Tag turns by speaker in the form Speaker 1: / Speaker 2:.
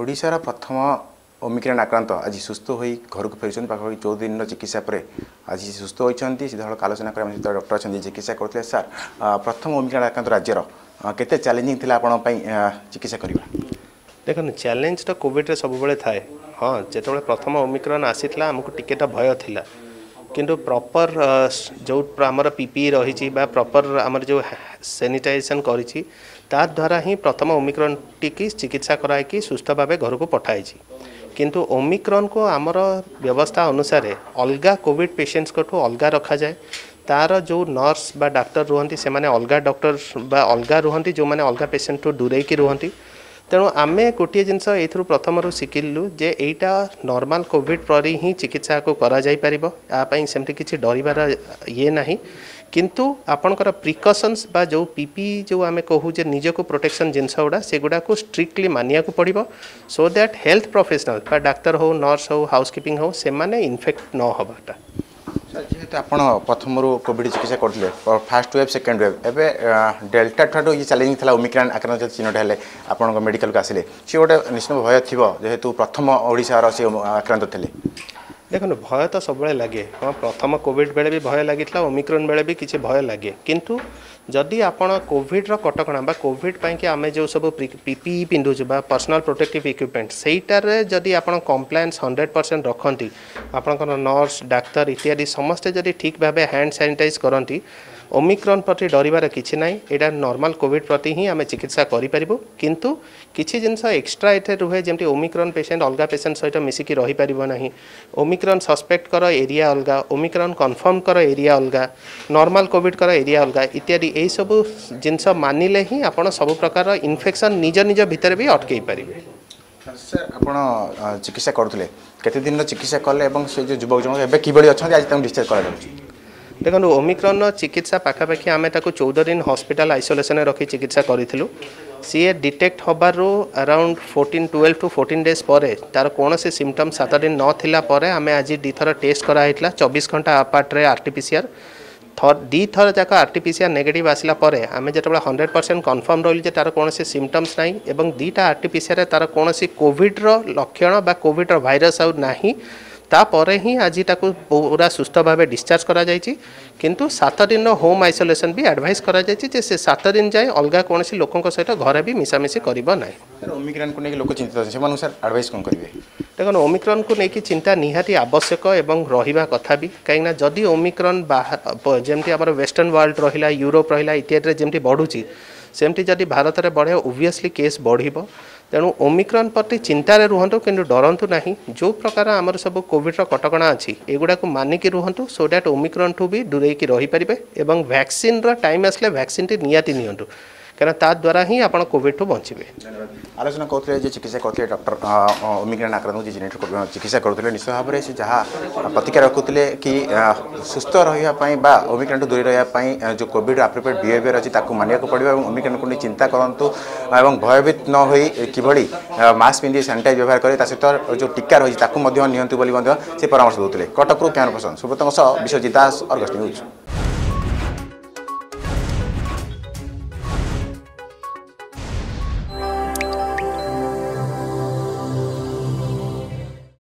Speaker 1: ওড়িশার প্রথম ওমিক্রন আক্রান্ত আজ সুস্থ হয়ে ঘরক ফেরি পাখাপাখি চৌদ দিন চিকিৎসা পরে আজ সুস্থ হয়েছেন সিধাসল আলোচনা করে আমার ডক্টর অনেক চিকিৎসা করলে স্যার প্রথম ওমিক্রন আক্রান্ত রাজ্যর কেতে চ্যালেঞ্জিং লা
Speaker 2: আপনার চিকিৎসা করা দেখুন চ্যালেঞ্জটা কোভিডে সবুলে থাকে হ্যাঁ যেতবে প্রথম ওমিক্রন আসিলা আমি টিকেটা ভয় লা কিন্তু প্রপর যে আমার পিপি রয়েছে বা প্রপর আমার যে স্যানিটাইজেসন করেছি ତାଦ୍ୱାରା ହିଁ ପ୍ରଥମ ଓମିକ୍ରନ୍ଟିକି ଚିକିତ୍ସା କରାଇକି ସୁସ୍ଥ ଭାବେ ଘରକୁ ପଠାଇଛି କିନ୍ତୁ ଓମିକ୍ରନ୍କୁ ଆମର ବ୍ୟବସ୍ଥା ଅନୁସାରେ ଅଲଗା କୋଭିଡ଼ ପେସେଣ୍ଟଙ୍କଠୁ ଅଲଗା ରଖାଯାଏ ତା'ର ଯେଉଁ ନର୍ସ ବା ଡାକ୍ତର ରୁହନ୍ତି ସେମାନେ ଅଲଗା ଡକ୍ଟର ବା ଅଲଗା ରୁହନ୍ତି ଯେଉଁମାନେ ଅଲଗା ପେସେଣ୍ଟଠୁ ଦୂରେଇକି ରୁହନ୍ତି ତେଣୁ ଆମେ ଗୋଟିଏ ଜିନିଷ ଏଇଥିରୁ ପ୍ରଥମରୁ ଶିଖିଲୁ ଯେ ଏଇଟା ନର୍ମାଲ୍ କୋଭିଡ଼ ପରି ହିଁ ଚିକିତ୍ସାକୁ କରାଯାଇପାରିବ ୟା ପାଇଁ ସେମିତି କିଛି ଡରିବାର ଇଏ ନାହିଁ কিন্তু আপনার প্রিকসনস বা যে পিপি যে আমি কহু যে নিজকে প্রোটেকশন জিনিস গুড়া সেগুড়া স্ট্রিক্টলি মানিয়া পড়ব সো দ্যাট হেলথ প্রফেসনাল বা ডাক্তার হো নর্স হো হাউসকিপিং হো সে
Speaker 1: ইনফেক্ট নহবাটা যেহেতু আপনার প্রথমর কোভিড চিকিৎসা করলে ফার্স্ট ওয়েভ সেকেন্ড ওয়েভ এবে ডেল্টা ঠাটু ইয়ে চ্যালেঞ্জ লা ওমিক্রান আক্রান্ত যদি চিহ্নটা হলে আপনার মেডিকালকে আসলে সে গোটে নিশ্চিত ভয় থাকবে যেহেতু প্রথম ওড়িশার সে আক্রান্ত লে
Speaker 2: দেখুন ভয় তো সবুলে লাগে ହଁ ପ୍ରଥମ କୋଭିଡ଼ ବେଳେ ବି ଭୟ ଲାଗିଥିଲା ଓମିକ୍ରନ୍ ବେଳେ ବି କିଛି ଭୟ ଲାଗେ କିନ୍ତୁ ଯଦି ଆପଣ କୋଭିଡ଼ର କଟକଣା ବା କୋଭିଡ଼ ପାଇଁକି ଆମେ ଯେଉଁ ସବୁ ପିପିଇ ପିନ୍ଧୁଛୁ ବା ପର୍ସନାଲ୍ ପ୍ରୋଟେକ୍ଟିଭ୍ ଇକ୍ୟୁପମେଣ୍ଟ ସେଇଟାରେ ଯଦି ଆପଣ କମ୍ପ୍ଲାଏନ୍ସ ହଣ୍ଡ୍ରେଡ଼ ପରସେଣ୍ଟ ରଖନ୍ତି ଆପଣଙ୍କର ନର୍ସ ଡାକ୍ତର ଇତ୍ୟାଦି ସମସ୍ତେ ଯଦି ଠିକ୍ ଭାବେ ହ୍ୟାଣ୍ଡ ସାନିଟାଇଜ୍ କରନ୍ତି ଓମିକ୍ରନ୍ ପ୍ରତି ଡରିବାର କିଛି ନାହିଁ ଏଇଟା ନର୍ମାଲ୍ କୋଭିଡ଼ ପ୍ରତି ହିଁ ଆମେ ଚିକିତ୍ସା କରିପାରିବୁ କିନ୍ତୁ କିଛି ଜିନିଷ ଏକ୍ସଟ୍ରା ଏଥିରେ ରୁହେ ଯେମିତି ଓମିକ୍ରନ୍ ପେସେଣ୍ଟ ଅଲଗା ପେସେଣ୍ଟ ସହିତ ମିଶିକି ରହିପାରିବ ନାହିଁ ଓମିକ୍ରନ୍ ସସ୍ପେକ୍ଟଙ୍କର ଏରିଆ ଅଲଗା ଓମିକ୍ରନ୍ କନଫର୍ମଙ୍କର ଏରିଆ ଅଲଗା ନର୍ମାଲ୍ କୋଭିଡ଼ଙ୍କର ଏରିଆ ଅଲଗା ଇତ୍ୟାଦି ଏହିସବୁ ଜିନିଷ ମାନିଲେ ହିଁ ଆପଣ ସବୁ ପ୍ରକାର ଇନଫେକ୍ସନ୍ ନିଜ ନିଜ ଭିତରେ ବି ଅଟକେଇ ପାରିବେ
Speaker 1: ସାର୍ ଆପଣ ଚିକିତ୍ସା କରୁଥିଲେ କେତେ ଦିନର ଚିକିତ୍ସା କଲେ ଏବଂ ସେ ଯେଉଁ ଯୁବକ ଜଣକ ଏବେ କିଭଳି ଅଛନ୍ତି ଆଜି ତାଙ୍କୁ ଡିସଚାର୍ଜ କରାଯାଉଛି
Speaker 2: ଦେଖନ୍ତୁ ଓମିକ୍ରନ୍ର ଚିକିତ୍ସା ପାଖାପାଖି ଆମେ ତାକୁ ଚଉଦ ଦିନ ହସ୍ପିଟାଲ ଆଇସୋଲେସନରେ ରଖି ଚିକିତ୍ସା କରିଥିଲୁ ସିଏ ଡିଟେକ୍ଟ ହେବାରୁ around fourteen twelve to fourteen days ପରେ ତା'ର କୌଣସି ସିମ୍ପଟମ୍ ସାତ ଦିନ ନଥିଲା ପରେ ଆମେ ଆଜି ଦୁଇଥର ଟେଷ୍ଟ କରାହେଇଥିଲା ଚବିଶ ଘଣ୍ଟା ଆପାର୍ଟରେ ଆର୍ ଟି ପି ସି ଆର୍ ଦୁଇଥର ଯାକ R T P C R negative ଆସିଲା ପରେ ଆମେ ଯେତେବେଳେ ହଣ୍ଡ୍ରେଡ଼ ପରସେଣ୍ଟ କନଫର୍ମ ରହିଲୁ ଯେ ତା'ର କୌଣସି ସିମ୍ପଟମ୍ସ ନାହିଁ ଏବଂ ଦୁଇଟା ଆର୍ ଟି ପି ସି ଆର୍ରେ ତା'ର କୌଣସି କୋଭିଡ଼୍ର ଲକ୍ଷଣ ବା କୋଭିଡ଼୍ର ଭାଇରସ୍ ଆଉ ନାହିଁ তাপরে ହିଁ ଆଜି ତାକୁ ପୁରା ସୁସ୍ଥ ଭାବେ ଡିସଚାର୍ଜ କରାଯାଇଛି କିନ୍ତୁ ସାତ ଦିନର ହୋମ୍ ଆଇସୋଲେସନ୍ ବି ଆଡ଼ଭାଇସ୍ କରାଯାଇଛି ଯେ ସେ ସାତ ଦିନ ଯାଏଁ ଅଲଗା କୌଣସି ଲୋକଙ୍କ ସହିତ ଘରେ ବି ମିଶାମିଶି କରିବ ନାହିଁ
Speaker 1: ଓମିକ୍ରନ୍କୁ ନେଇକି ଲୋକ ଚିନ୍ତିତ ଅଛନ୍ତି ସେମାନଙ୍କୁ ସାର୍ ଆଡ଼ଭାଇସ୍ କ'ଣ କରିବେ
Speaker 2: ଦେଖନ୍ତୁ ଓମିକ୍ରନ୍କୁ ନେଇକି ଚିନ୍ତା ନିହାତି ଆବଶ୍ୟକ ଏବଂ ରହିବା କଥା ବି କାହିଁକିନା ଯଦି ଓମିକ୍ରନ୍ ଯେମିତି ଆମର ୱେଷ୍ଟର୍ଣ୍ଣ ୱାର୍ଲଡ଼ ରହିଲା ୟୁରୋପ ରହିଲା ଇତ୍ୟାଦିରେ ଯେମିତି ବଢ଼ୁଛି ସେମିତି ଯଦି ଭାରତରେ ବଢ଼େ ଓଭିୟସ୍ଲି କେସ୍ ବଢ଼ିବ ତେଣୁ ଓମିକ୍ରନ୍ ପ୍ରତି ଚିନ୍ତାରେ ରୁହନ୍ତୁ କିନ୍ତୁ ଡରନ୍ତୁ ନାହିଁ ଯେଉଁ ପ୍ରକାର ଆମର ସବୁ କୋଭିଡ଼ର କଟକଣା ଅଛି ଏଗୁଡ଼ାକୁ ମାନିକି ରୁହନ୍ତୁ ସୋ ଦ୍ୟାଟ୍ ଓମିକ୍ରନ୍ଠୁ ବି ଦୂରେଇକି ରହିପାରିବେ ଏବଂ ଭ୍ୟାକ୍ସିନ୍ର ଟାଇମ୍ ଆସିଲେ ଭ୍ୟାକ୍ସିନ୍ଟି ନିହାତି ନିଅନ୍ତୁ କାରଣ ତା ଦ୍ୱାରା ହିଁ ଆପଣ କୋଭିଡ଼ଠୁ ବଞ୍ଚିବେ
Speaker 1: ଆଲୋଚନା କରୁଥିଲେ ଯେ ଚିକିତ୍ସା କରୁଥିଲେ ଡକ୍ଟର ଓମିଗ୍ରେନ୍ ଆକ୍ରାନ୍ତଙ୍କୁ ଯେ ଜେନେଟିକ୍ ଚିକିତ୍ସା କରୁଥିଲେ ନିଶ୍ଚିତ ଭାବରେ ସେ ଯାହା ପ୍ରତିକ୍ରିୟା ରଖୁଥିଲେ କି ସୁସ୍ଥ ରହିବା ପାଇଁ ବା ଓମିଗ୍ରେନ୍ଠୁ ଦୂରେଇ ରହିବା ପାଇଁ ଯେଉଁ କୋଭିଡ଼ର ଆପ୍ରୋପ୍ରିଏଟ୍ ବିହେଭିଅର୍ ଅଛି ତାକୁ ମାନିବାକୁ ପଡ଼ିବ ଏବଂ ଓମିଗ୍ରେନ୍କୁ ନେଇ ଚିନ୍ତା କରନ୍ତୁ ଏବଂ ଭୟଭୀତ ନ ହୋଇ କିଭଳି ମାସ୍କ ପିନ୍ଧି ସାନିଟାଇଜ୍ ବ୍ୟବହାର କରି ତା ସହିତ ଯେଉଁ ଟୀକା ରହିଛି ତାକୁ ମଧ୍ୟ ନିଅନ୍ତୁ ବୋଲି ମଧ୍ୟ ସେ ପରାମର୍ଶ ଦେଉଥିଲେ କଟକରୁ କ୍ୟାମରା ପର୍ସନ୍ ସୁବ୍ରତଙ୍କ ସହ ବିଶ୍ୱଜିତ ଦାସ ଅର୍ଗଷ୍ଟି ହେଉଛି